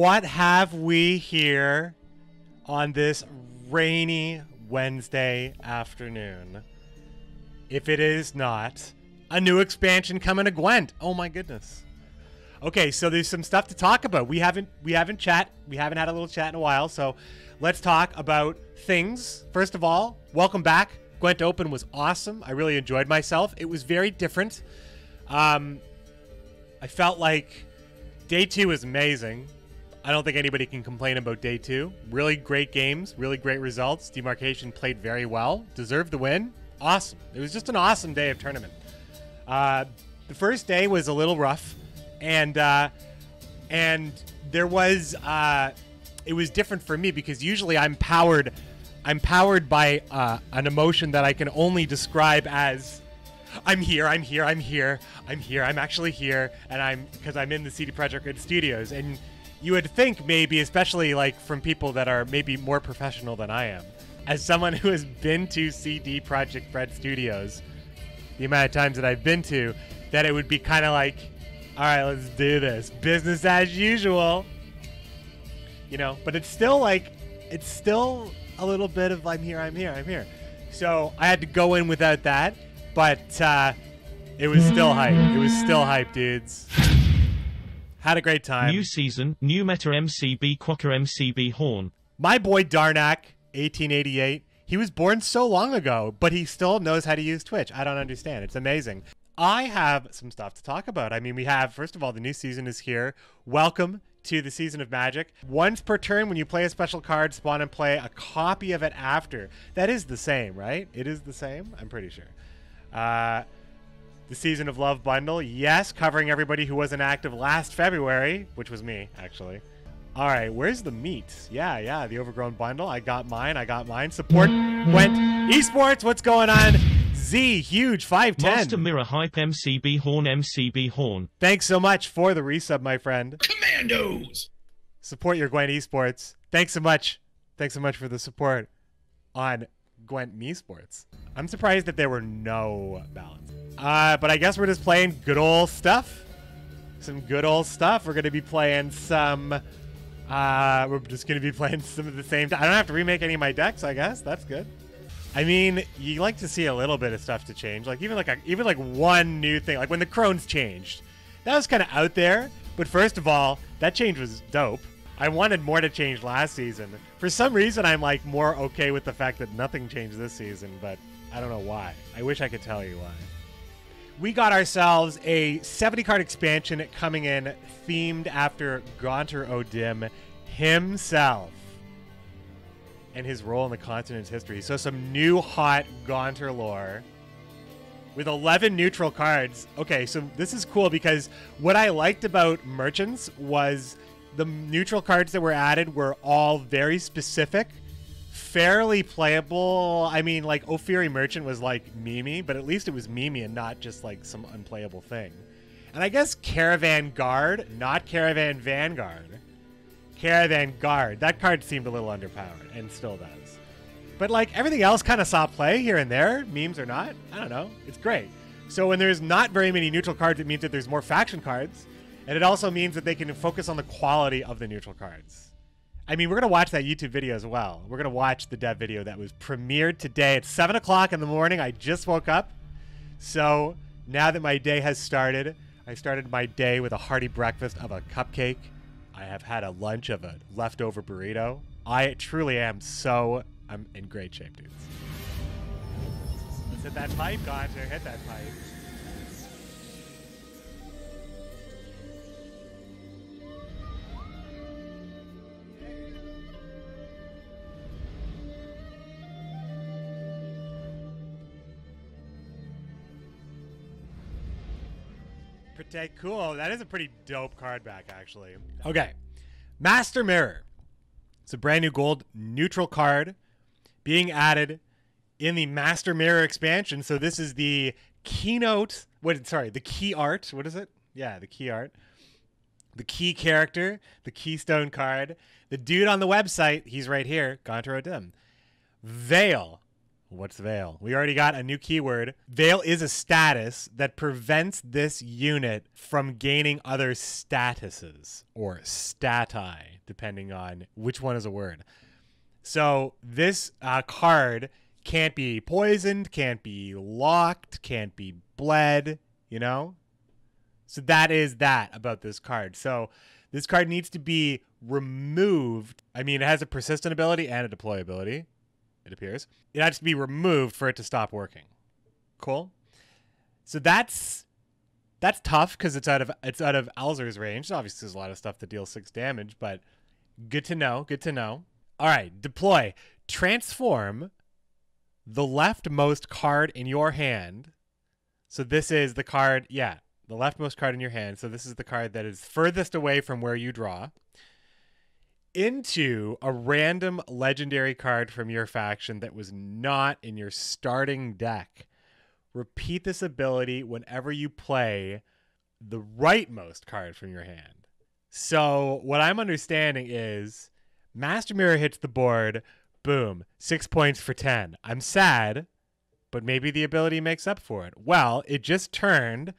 what have we here on this rainy Wednesday afternoon? If it is not a new expansion coming to Gwent. Oh my goodness. Okay, so there's some stuff to talk about. We haven't we haven't chat we haven't had a little chat in a while, so let's talk about things. First of all, welcome back. Gwent Open was awesome. I really enjoyed myself. It was very different. Um, I felt like day two was amazing. I don't think anybody can complain about day two. Really great games, really great results. Demarcation played very well, deserved the win. Awesome. It was just an awesome day of tournament. Uh, the first day was a little rough, and uh, and there was uh, it was different for me because usually I'm powered I'm powered by uh, an emotion that I can only describe as I'm here, I'm here, I'm here, I'm here, I'm actually here, and I'm because I'm in the CD Projekt Red studios. And you would think maybe, especially like from people that are maybe more professional than I am, as someone who has been to CD Projekt Red studios, the amount of times that I've been to, that it would be kind of like, all right, let's do this, business as usual. You know, but it's still like, it's still a little bit of I'm here, I'm here, I'm here. So I had to go in without that, but uh, it was still hype. It was still hype, dudes. Had a great time. New season, new meta MCB Quokka MCB Horn. My boy Darnak, 1888. He was born so long ago, but he still knows how to use Twitch. I don't understand. It's amazing. I have some stuff to talk about. I mean, we have, first of all, the new season is here. Welcome to the season of Magic. Once per turn, when you play a special card, spawn and play a copy of it after. That is the same, right? It is the same? I'm pretty sure. Uh, the Season of Love bundle, yes, covering everybody who wasn't active last February, which was me, actually. All right, where's the meat? Yeah, yeah, the overgrown bundle. I got mine. I got mine. Support Gwent Esports. What's going on? Z, huge 510. Master Mirror Hype MCB Horn MCB Horn. Thanks so much for the resub, my friend. Commandos! Support your Gwent Esports. Thanks so much. Thanks so much for the support on Gwent Me Sports. I'm surprised that there were no balance. Uh, but I guess we're just playing good old stuff. Some good old stuff. We're going to be playing some. Uh, we're just going to be playing some of the same. I don't have to remake any of my decks, I guess. That's good. I mean, you like to see a little bit of stuff to change, like even like a, even like one new thing, like when the Crones changed. That was kind of out there, but first of all, that change was dope. I wanted more to change last season. For some reason, I'm like more okay with the fact that nothing changed this season, but I don't know why. I wish I could tell you why. We got ourselves a 70 card expansion coming in themed after Gaunter O'Dim himself and his role in the continent's history. So some new hot Gaunter lore with 11 neutral cards. Okay, so this is cool because what I liked about Merchants was the neutral cards that were added were all very specific, fairly playable. I mean, like Ophiri Merchant was like Mimi, but at least it was Mimi and not just like some unplayable thing. And I guess Caravan Guard, not Caravan Vanguard. Caravan Guard. That card seemed a little underpowered and still does. But like everything else kind of saw play here and there, memes or not. I don't know. It's great. So when there's not very many neutral cards, it means that there's more faction cards. And it also means that they can focus on the quality of the neutral cards. I mean, we're going to watch that YouTube video as well. We're going to watch the dev video that was premiered today at 7 o'clock in the morning. I just woke up. So now that my day has started, I started my day with a hearty breakfast of a cupcake. I have had a lunch of a leftover burrito. I truly am so I'm in great shape, dudes. Let's hit that pipe, Gaunter. Hit that pipe. Pretty cool. That is a pretty dope card back, actually. Okay. Master Mirror. It's a brand new gold neutral card being added in the Master Mirror expansion. So this is the keynote. What? Sorry, the key art. What is it? Yeah, the key art. The key character, the keystone card. The dude on the website, he's right here, Gaunter O'Dim. Veil. What's Veil? We already got a new keyword. Veil is a status that prevents this unit from gaining other statuses or stati, depending on which one is a word. So this uh, card can't be poisoned, can't be locked, can't be bled, you know? So that is that about this card. So this card needs to be removed. I mean, it has a persistent ability and a deploy ability it appears. It has to be removed for it to stop working. Cool. So that's that's tough because it's out of it's out of Alzur's range. Obviously, there's a lot of stuff that deals six damage, but good to know. Good to know. All right, deploy. Transform the leftmost card in your hand. So this is the card, yeah, the leftmost card in your hand. So this is the card that is furthest away from where you draw into a random legendary card from your faction that was not in your starting deck. Repeat this ability whenever you play the rightmost card from your hand. So, what I'm understanding is Master Mirror hits the board, boom, six points for 10. I'm sad, but maybe the ability makes up for it. Well, it just turned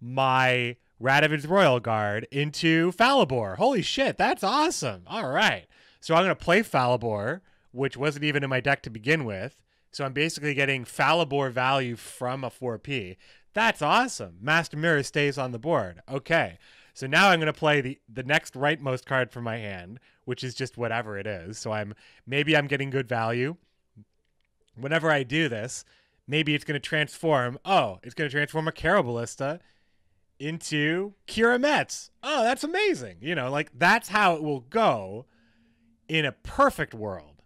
my Radovid's Royal Guard into Falibor. Holy shit, that's awesome. All right. So I'm going to play Falibor, which wasn't even in my deck to begin with. So I'm basically getting Falibor value from a 4P. That's awesome. Master Mirror stays on the board. Okay. So now I'm going to play the, the next rightmost card from my hand, which is just whatever it is. So I'm maybe I'm getting good value. Whenever I do this, maybe it's going to transform. Oh, it's going to transform a Carabalista into Kira Metz. Oh, that's amazing. You know, like that's how it will go in a perfect world.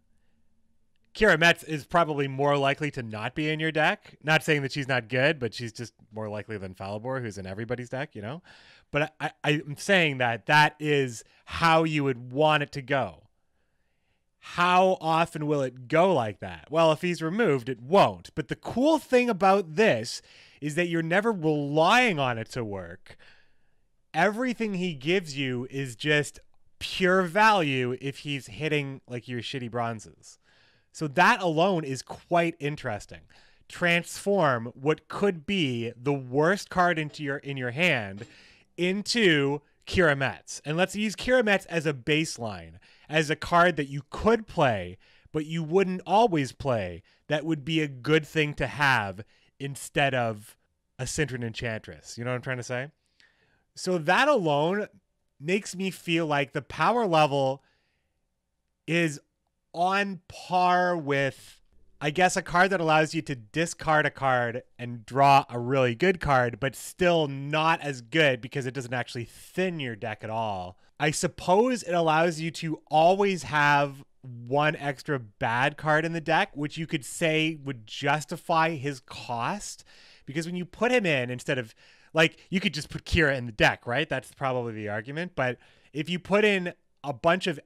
Kira Metz is probably more likely to not be in your deck. Not saying that she's not good, but she's just more likely than Falibor, who's in everybody's deck, you know? But I, I, I'm saying that that is how you would want it to go. How often will it go like that? Well, if he's removed, it won't. But the cool thing about this is that you're never relying on it to work. Everything he gives you is just pure value if he's hitting like your shitty bronzes. So that alone is quite interesting. Transform what could be the worst card into your in your hand into Kira Metz. And let's use Kira Metz as a baseline, as a card that you could play, but you wouldn't always play. That would be a good thing to have instead of a Cintran Enchantress. You know what I'm trying to say? So that alone makes me feel like the power level is on par with, I guess, a card that allows you to discard a card and draw a really good card, but still not as good because it doesn't actually thin your deck at all. I suppose it allows you to always have one extra bad card in the deck, which you could say would justify his cost. Because when you put him in instead of like you could just put Kira in the deck, right? That's probably the argument. But if you put in a bunch of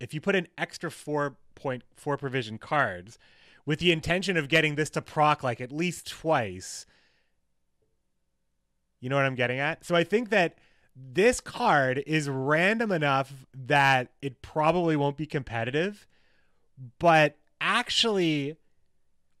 if you put in extra four point four provision cards with the intention of getting this to proc like at least twice, you know what I'm getting at? So I think that this card is random enough that it probably won't be competitive, but actually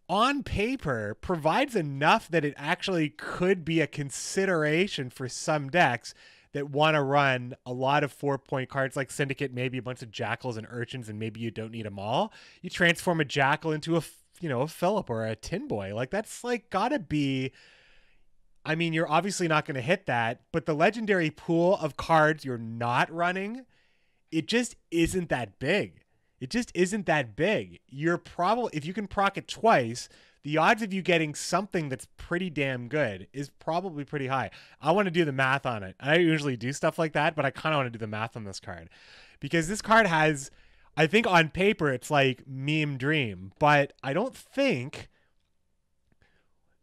on paper provides enough that it actually could be a consideration for some decks that want to run a lot of four point cards like Syndicate, maybe a bunch of jackals and urchins, and maybe you don't need them all. You transform a jackal into a you know a Philip or a Tin Boy. Like that's like gotta be I mean, you're obviously not going to hit that, but the legendary pool of cards you're not running, it just isn't that big. It just isn't that big. You're probably, if you can proc it twice, the odds of you getting something that's pretty damn good is probably pretty high. I want to do the math on it. I usually do stuff like that, but I kind of want to do the math on this card because this card has, I think on paper, it's like meme dream, but I don't think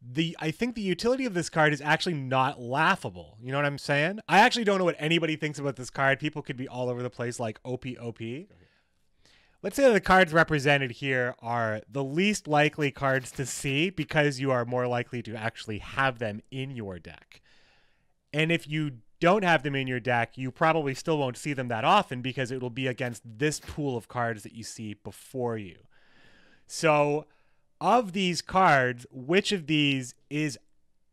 the I think the utility of this card is actually not laughable. You know what I'm saying? I actually don't know what anybody thinks about this card. People could be all over the place like OP OP. Let's say the cards represented here are the least likely cards to see because you are more likely to actually have them in your deck. And if you don't have them in your deck, you probably still won't see them that often because it will be against this pool of cards that you see before you. So of these cards, which of these is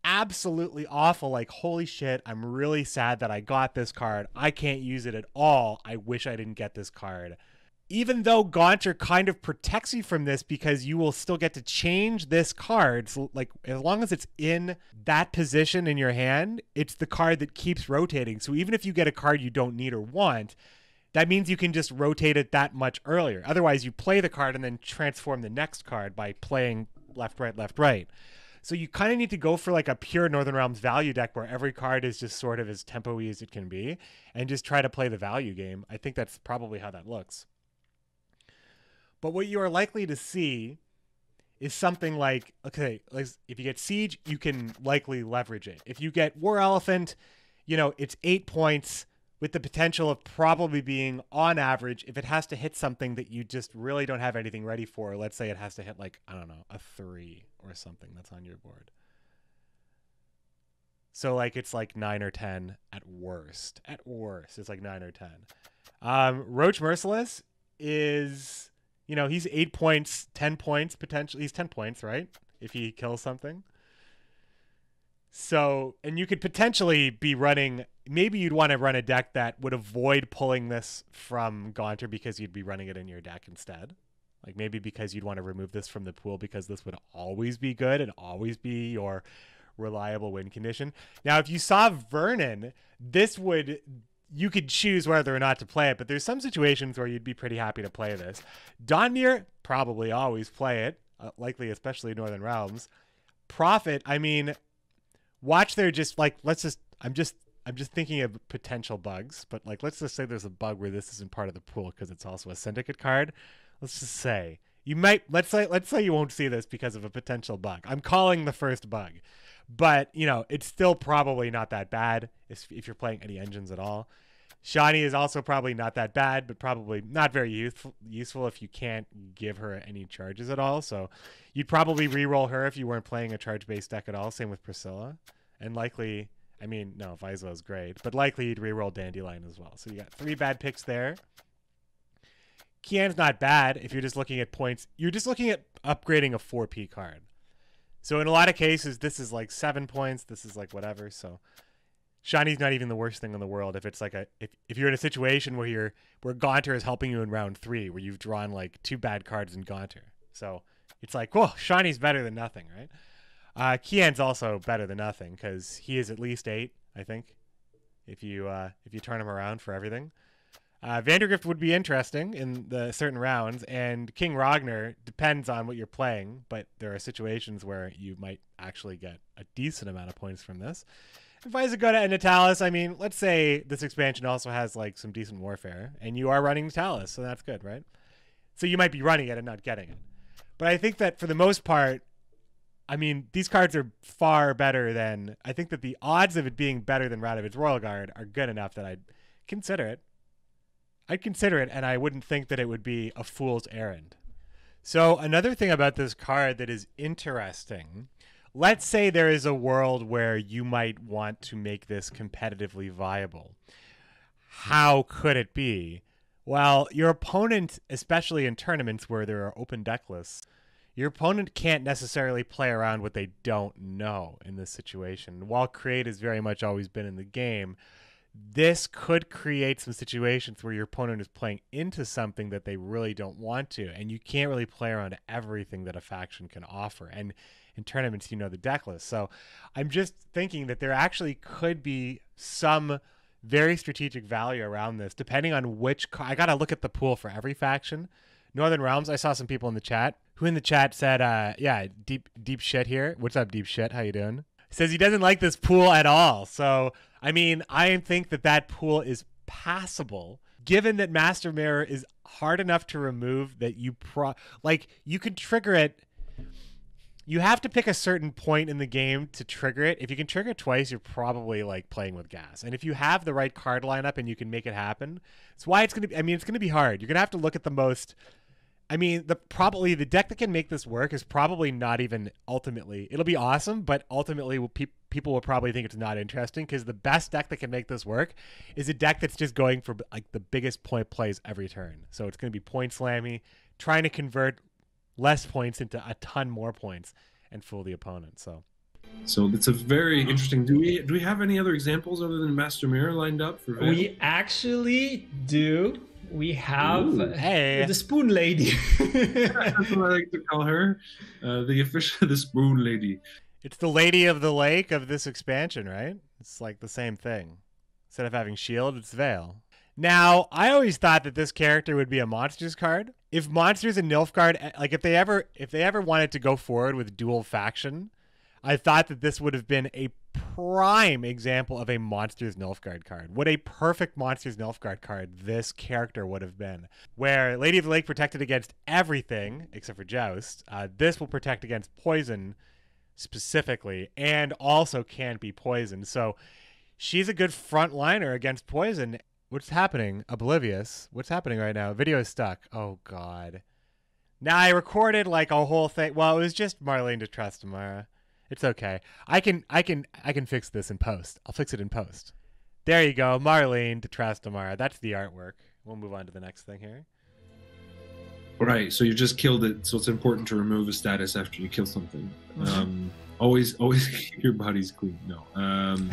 absolutely awful? Like, holy shit, I'm really sad that I got this card. I can't use it at all. I wish I didn't get this card. Even though Gaunter kind of protects you from this because you will still get to change this card. So, like, as long as it's in that position in your hand, it's the card that keeps rotating. So, even if you get a card you don't need or want, that means you can just rotate it that much earlier. Otherwise, you play the card and then transform the next card by playing left, right, left, right. So you kind of need to go for like a pure Northern Realms value deck where every card is just sort of as tempo-y as it can be and just try to play the value game. I think that's probably how that looks. But what you are likely to see is something like okay, like if you get siege, you can likely leverage it. If you get war elephant, you know, it's 8 points with the potential of probably being on average if it has to hit something that you just really don't have anything ready for. Let's say it has to hit like I don't know, a 3 or something that's on your board. So like it's like 9 or 10 at worst. At worst, it's like 9 or 10. Um Roche Merciless is you know, he's eight points, 10 points potentially. He's 10 points, right? If he kills something. So, and you could potentially be running, maybe you'd want to run a deck that would avoid pulling this from Gaunter because you'd be running it in your deck instead. Like maybe because you'd want to remove this from the pool because this would always be good and always be your reliable win condition. Now, if you saw Vernon, this would you could choose whether or not to play it, but there's some situations where you'd be pretty happy to play this. Dawnmere, probably always play it, uh, likely especially Northern Realms. Prophet, I mean, watch there just like let's just I'm just I'm just thinking of potential bugs, but like let's just say there's a bug where this isn't part of the pool because it's also a syndicate card. Let's just say you might let's say let's say you won't see this because of a potential bug. I'm calling the first bug but you know it's still probably not that bad if, if you're playing any engines at all. Shani is also probably not that bad, but probably not very useful, useful if you can't give her any charges at all. So you'd probably re-roll her if you weren't playing a charge-based deck at all. Same with Priscilla, and likely, I mean, no, Vizsla is great, but likely you'd re-roll Dandelion as well. So you got three bad picks there. Kiyan's not bad if you're just looking at points. You're just looking at upgrading a 4P card. So in a lot of cases, this is like seven points. This is like whatever. So Shani's not even the worst thing in the world. If it's like a if, if you're in a situation where you're where Gaunter is helping you in round three, where you've drawn like two bad cards in Gaunter. So it's like, whoa, Shani's better than nothing, right? Uh, Kiyan's also better than nothing because he is at least eight, I think. If you uh, if you turn him around for everything. Uh, Vandergrift would be interesting in the certain rounds, and King Ragnar depends on what you're playing, but there are situations where you might actually get a decent amount of points from this. If Vizsla and Natalis, I mean, let's say this expansion also has like some decent warfare, and you are running Natalis, so that's good, right? So you might be running it and not getting it. But I think that for the most part, I mean, these cards are far better than. I think that the odds of it being better than Radovid's Royal Guard are good enough that I'd consider it. I'd consider it, and I wouldn't think that it would be a fool's errand. So, another thing about this card that is interesting let's say there is a world where you might want to make this competitively viable. How could it be? Well, your opponent, especially in tournaments where there are open deck lists, your opponent can't necessarily play around what they don't know in this situation. While create has very much always been in the game, this could create some situations where your opponent is playing into something that they really don't want to and you can't really play around everything that a faction can offer. And in tournaments you know the deck list. So i'm just thinking that there actually could be some very strategic value around this depending on which i gotta look at the pool for every faction northern realms i saw some people in the chat who in the chat said uh yeah deep deep shit here what's up deep shit how you doing says he doesn't like this pool at all so I mean, I think that that pool is passable given that Master Mirror is hard enough to remove that you pro like you could trigger it you have to pick a certain point in the game to trigger it. If you can trigger it twice, you're probably like playing with gas. And if you have the right card lineup and you can make it happen, it's why it's to be I mean, it's to be hard. You're going to have to look at the most I mean, the probably the deck that can make this work is probably not even ultimately. It'll be awesome, but ultimately, pe- people will probably think it's not interesting because the best deck that can make this work is a deck that's just going for like the biggest point plays every turn. So it's going to be point slammy, trying to convert less points into a ton more points and fool the opponent. So So it's a very interesting. Do we do we have any other examples other than Master Mirror lined up for Veil? We actually do. We have Ooh. Hey. the Spoon Lady. That's what I like to call her, uh, the official, the spoon lady. it's the Lady of the Lake of this expansion, right? It's like the same thing. Instead of having shield, it's Veil. Now, I always thought that this character would be a monsters card. If monsters and Nilfgaard, like if they ever, if they ever wanted to go forward with dual faction, I thought that this would have been a prime example of a Monsters Nilfgaard card. What a perfect Monsters Nilfgaard card this character would have been. Where Lady of the Lake protected against everything except for Joust, uh, this will protect against poison specifically and also can't be poisoned. So she's a good front liner against poison. What's happening? Oblivious. What's happening right now? Video is stuck. Oh, God. Now I recorded like a whole thing. Well, it was just Marlene de Trastamara. It's okay. I can I can I can fix this in post. I'll fix it in post. There you go, Marlene de Trastamara. That's the artwork. We'll move on to the next thing here. Right. So you just killed it. So it's important to remove a status after you kill something. Um, always, always keep your bodies clean. No. Um,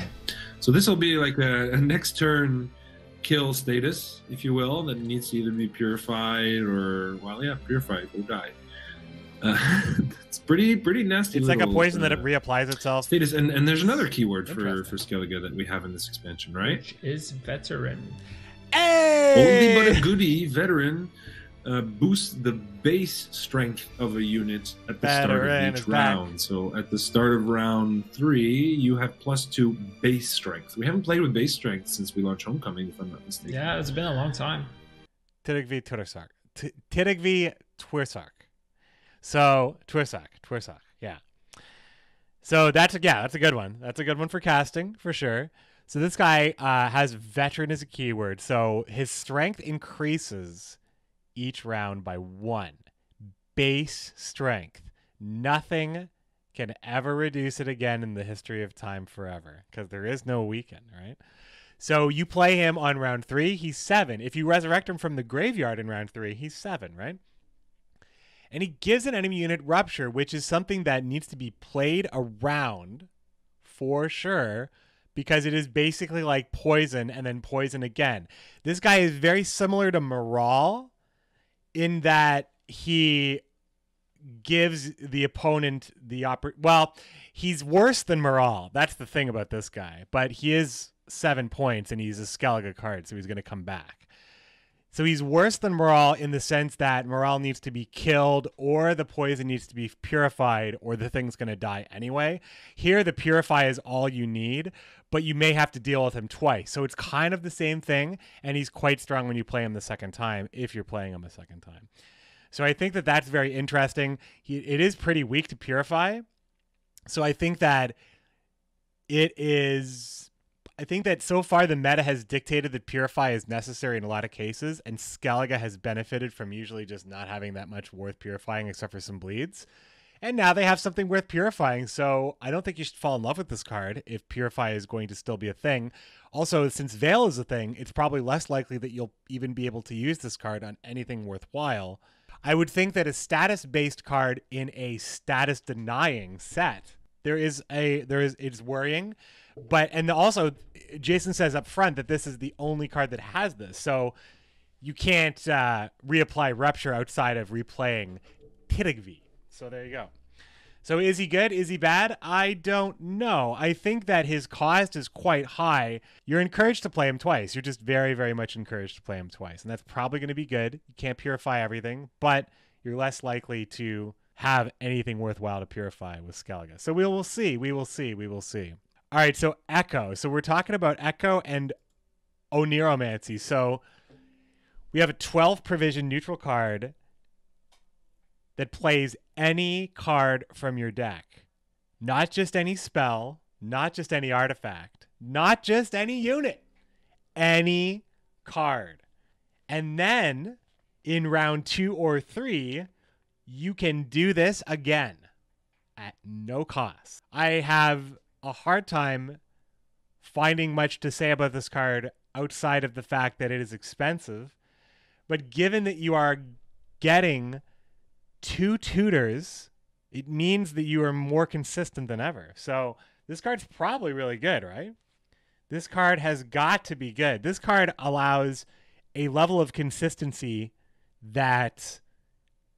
so this will be like a, a next turn kill status, if you will, that needs to either be purified or well, yeah, purified or die. Uh, it's pretty, pretty nasty. It's like a little, poison that uh, it reapplies itself. status. And and there's another keyword for for Skellige that we have in this expansion, right? Which is veteran. Hey! Only but a goodie veteran uh, boosts the base strength of a unit at the Veteran start of is each back. round. So at the start of round three, you have plus two base strength. We haven't played with base strength since we launched Homecoming, if I'm not mistaken. Yeah, it's been a long time. Tiddigvi Twirsark. T- Tiddigvi Twirsark. So Twirsark, Twirsark, yeah. So that's a yeah, that's a good one. That's a good one for casting for sure. So this guy uh, has veteran as a keyword. So his strength increases each round by one. Base strength. Nothing can ever reduce it again in the history of time forever because there is no weekend, right? So you play him on round three, he's seven. If you resurrect him from the graveyard in round three, he's seven, right? And he gives an enemy unit rupture, which is something that needs to be played around for sure, because it is basically like poison and then poison again. This guy is very similar to Moral in that he gives the opponent the oppor- well he's worse than Moral. That's the thing about this guy. But he is seven points and he's a Skellige card, so he's going to come back. So he's worse than Moral in the sense that Moral needs to be killed or the poison needs to be purified or the thing's going to die anyway. Here, the purify is all you need, but you may have to deal with him twice. So it's kind of the same thing, and he's quite strong when you play him the second time if you're playing him a second time. So I think that that's very interesting. He, it is pretty weak to purify. So I think that it is. I think that so far the meta has dictated that purify is necessary in a lot of cases, and Skellige has benefited from usually just not having that much worth purifying except for some bleeds. And now they have something worth purifying, so I don't think you should fall in love with this card if purify is going to still be a thing. Also, since Veil is a thing, it's probably less likely that you'll even be able to use this card on anything worthwhile. I would think that a status based card in a status denying set, there is a there is it's worrying. But and also Jason says up front that this is the only card that has this. So you can't uh, reapply rupture outside of replaying Tiddigvi. So there you go. So is he good? Is he bad? I don't know. I think that his cost is quite high. You're encouraged to play him twice. You're just very, very much encouraged to play him twice. And that's probably going to be good. You can't purify everything, but you're less likely to have anything worthwhile to purify with Skellige. So we will see. We will see. We will see. All right, so Echo. So we're talking about Echo and Oniromancy. So we have a 12 provision neutral card that plays any card from your deck. Not just any spell, not just any artifact, not just any unit, any card. And then in round two or three, you can do this again at no cost. I have a hard time finding much to say about this card outside of the fact that it is expensive. But given that you are getting two tutors, it means that you are more consistent than ever. So this card's probably really good, right? This card has got to be good. This card allows a level of consistency that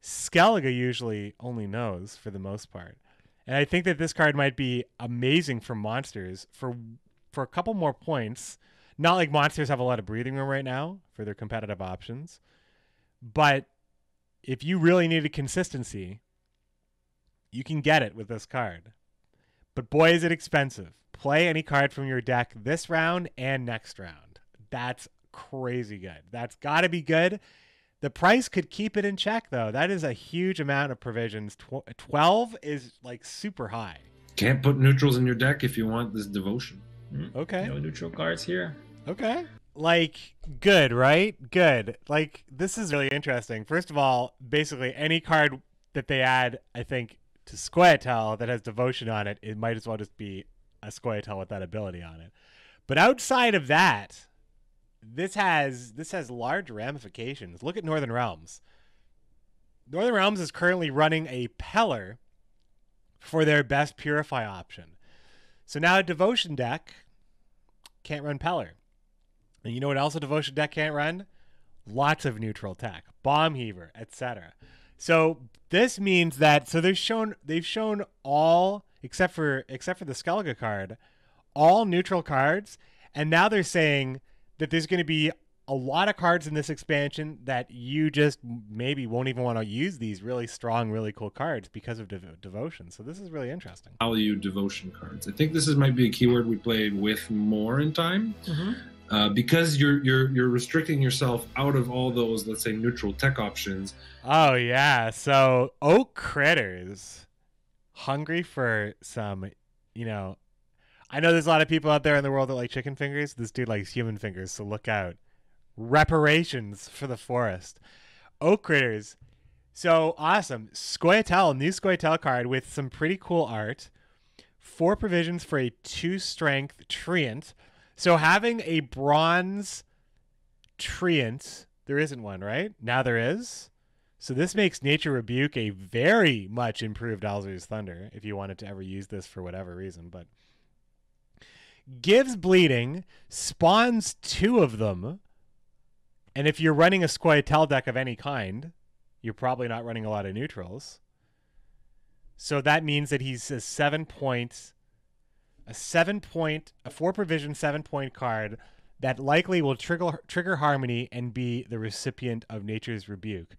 Skellige usually only knows for the most part. And I think that this card might be amazing for monsters for for a couple more points. Not like monsters have a lot of breathing room right now for their competitive options, but if you really needed consistency, you can get it with this card. But boy, is it expensive. Play any card from your deck this round and next round. That's crazy good. That's got to be good. The price could keep it in check, though. That is a huge amount of provisions. Tw- 12 is like super high. Can't put neutrals in your deck if you want this devotion. Hmm? Okay. No neutral cards here. Okay. Like, good, right? Good. Like, this is really interesting. First of all, basically, any card that they add, I think, to Scoia'tael that has devotion on it, it might as well just be a Scoia'tael with that ability on it. But outside of that, this has this has large ramifications. Look at Northern Realms. Northern Realms is currently running a Peller for their best Purify option. So now a Devotion deck can't run Peller. And you know what else a Devotion deck can't run? Lots of neutral tech, Bomb Heaver, etc. So this means that so they've shown they've shown all except for except for the Skellige card, all neutral cards, and now they're saying that there's going to be a lot of cards in this expansion that you just maybe won't even want to use these really strong, really cool cards because of dev- devotion. So this is really interesting. Value devotion cards. I think this is might be a keyword we play with more in time. Uh, because you're you're you're restricting yourself out of all those let's say neutral tech options Oh yeah, so oak critters, hungry for some, you know. I know there's a lot of people out there in the world that like chicken fingers. This dude likes human fingers, so look out. Reparations for the forest. Oak critters. So awesome. Scoia'tael, new Scoia'tael card with some pretty cool art. Four provisions for a two strength treant. So having a bronze treant, there isn't one, right? Now there is. So this makes Nature Rebuke a very much improved Alzur's Thunder if you wanted to ever use this for whatever reason, but gives bleeding, spawns two of them, and if you're running a Scoia'tael deck of any kind, you're probably not running a lot of neutrals. So that means that he's a seven point, a seven point, a four provision seven point card that likely will trigger trigger harmony and be the recipient of Nature's Rebuke.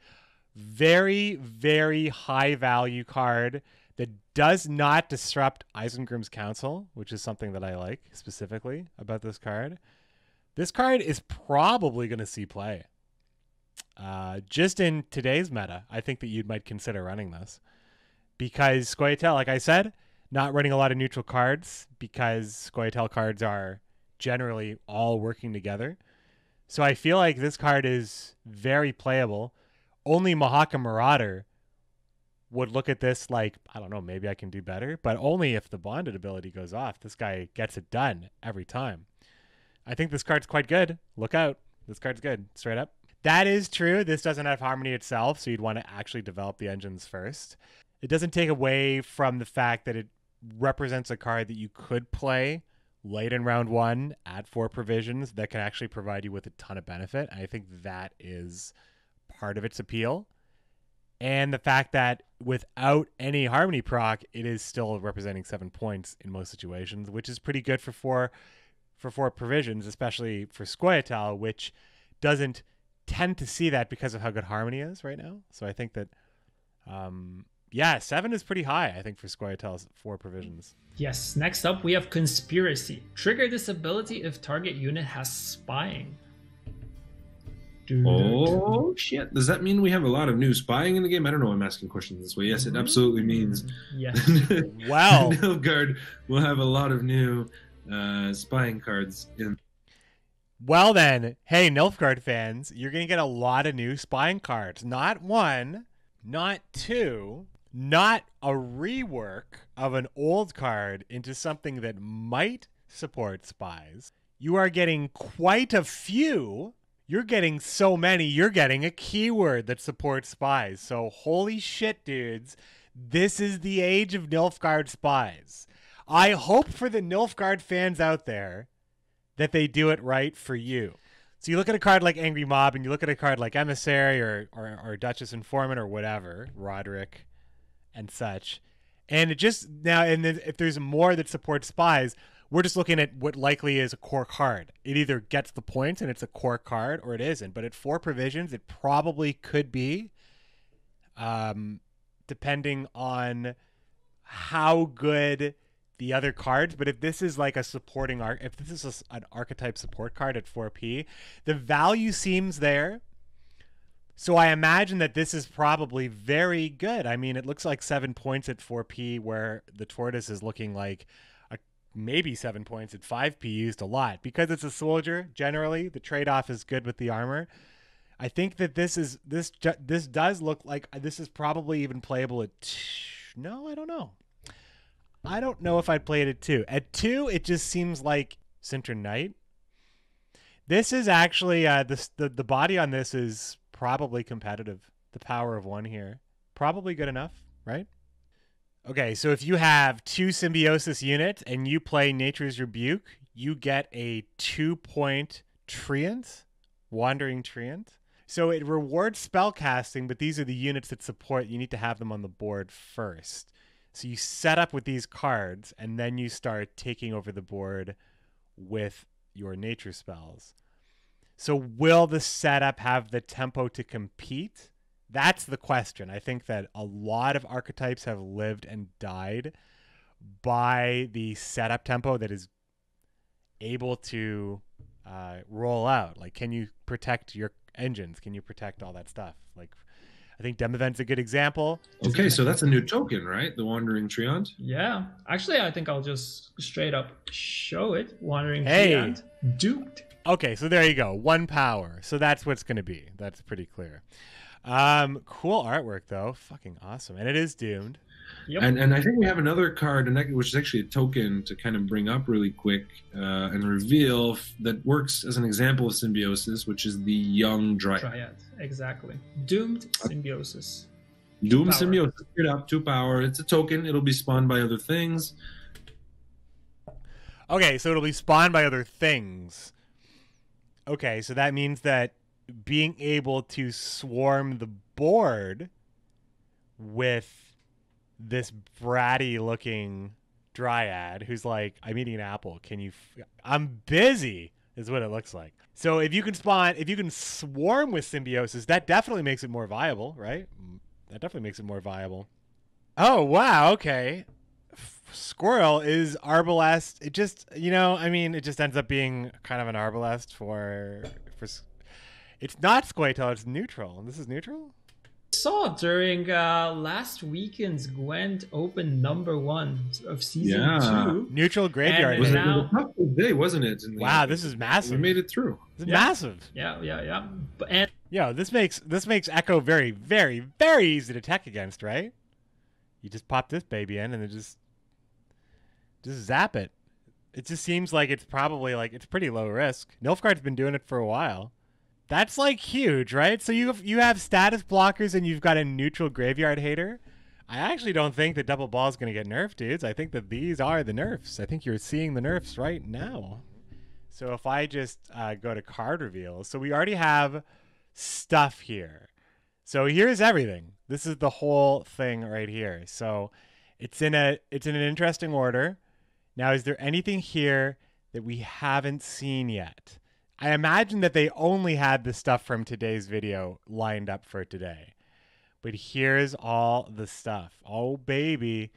Very, very high value card that does not disrupt Isengrim's Council, which is something that I like specifically about this card. This card is probably going to see play. Uh, just in today's meta, I think that you might consider running this because Scoia'tael, like I said, not running a lot of neutral cards because Scoia'tael cards are generally all working together. So I feel like this card is very playable. Only Mahaka Marauder would look at this like, I don't know, maybe I can do better, but only if the bonded ability goes off. This guy gets it done every time. I think this card's quite good. Look out. This card's good. Straight up. That is true. This doesn't have Harmony itself, so you'd want to actually develop the engines first. It doesn't take away from the fact that it represents a card that you could play late in round one at four provisions that can actually provide you with a ton of benefit. I think that is part of its appeal. And the fact that without any harmony proc, it is still representing seven points in most situations, which is pretty good for four for four provisions, especially for Scoia'tael, which doesn't tend to see that because of how good harmony is right now. So I think that um yeah, seven is pretty high, I think, for Scoia'tael's four provisions. Yes, next up we have Conspiracy. Trigger this ability if target unit has spying. Oh shit does that mean we have a lot of new spying in the game i don't know i'm asking questions this way yes it absolutely means Yes. Wow. Nilfgaard will have a lot of new uh, spying cards in Well then, hey Nilfgaard fans, you're gonna get a lot of new spying cards. Not one, not two, not a rework of an old card into something that might support spies. You are getting quite a few you're getting so many, you're getting a keyword that supports spies. So, holy shit, dudes. This is the age of Nilfgaard spies. I hope for the Nilfgaard fans out there that they do it right for you. So you look at a card like Angry Mob and you look at a card like Emissary or, or, or Duchess Informant or whatever, Roderick and such. And it just now, and if there's more that supports spies, we're just looking at what likely is a core card. It either gets the points and it's a core card or it isn't. But at four provisions, it probably could be, um, depending on how good the other cards. But if this is like a supporting arc, if this is a, an archetype support card at 4P, the value seems there. So I imagine that this is probably very good. I mean, it looks like seven points at 4P, where the tortoise is looking like maybe seven points at 5P used a lot. Because it's a soldier, generally, the trade off is good with the armor. I think that this is this this does look like this is probably even playable at t- no, I don't know. I don't know if I'd play it at two. At two, it just seems like Sintra Knight. This is actually uh, this the the body on this is probably competitive. The power of one here, probably good enough, right? Okay, so if you have two symbiosis units and you play Nature's Rebuke, you get a two point Treant, Wandering Treant. So it rewards spell casting, but these are the units that support. You need to have them on the board first. So you set up with these cards, and then you start taking over the board with your nature spells. So will the setup have the tempo to compete? That's the question. I think that a lot of archetypes have lived and died by the setup tempo that is able to uh, roll out. Like, can you protect your engines? Can you protect all that stuff? Like, I think Demavend's a good example. Okay, so that's a new token, right? The Wandering Treant. Yeah. Actually, I think I'll just straight up show it. Wandering Hey. Treant, duped. Okay, so there you go. One power. So that's what's going to be. That's pretty clear. Um, cool artwork though. Fucking awesome. And it is doomed. Yep. And and I think we have another card, and that- which is actually a token to kind of bring up really quick uh, and reveal f- that works as an example of symbiosis, which is the young dryad. Triad. Exactly. Doomed symbiosis. Doom Power. symbiosis, straight up, two power. It's a token. It'll be spawned by other things. Okay, so it'll be spawned by other things. Okay, so that means that being able to swarm the board with this bratty looking dryad who's like, I'm eating an apple. Can you? I'm busy, is what it looks like. So if you can spawn, if you can swarm with symbiosis, that definitely makes it more viable, right? That definitely makes it more viable. Oh, wow. Okay. F- Squirrel is Arbalest. It just, you know, I mean, it just ends up being kind of an Arbalest for for. S- It's not Squirtle. It's neutral. This is neutral. Saw during uh, last weekend's Gwent Open number one of season Yeah. two. Neutral graveyard. And Was hit. it, it now- was a tough day, wasn't it? Wow, end? this is massive. We massive. made it through. This Yeah. massive. Yeah, yeah, yeah. But, and yeah, this makes this makes Echo very, very, very easy to tech against, right? You just pop this baby in and then just just zap it. It just seems like it's probably like it's pretty low risk. Nilfgaard's been doing it for a while. That's like huge, right? So you have, you have status blockers and you've got a neutral graveyard hater. I actually don't think that double ball is going to get nerfed, dudes. I think that these are the nerfs. I think you're seeing the nerfs right now. So if I just uh, go to card reveals, so we already have stuff here. So here's everything. This is the whole thing right here. So it's in a it's in an interesting order. Now, is there anything here that we haven't seen yet? I imagine that they only had the stuff from today's video lined up for today. But here's all the stuff. Oh baby.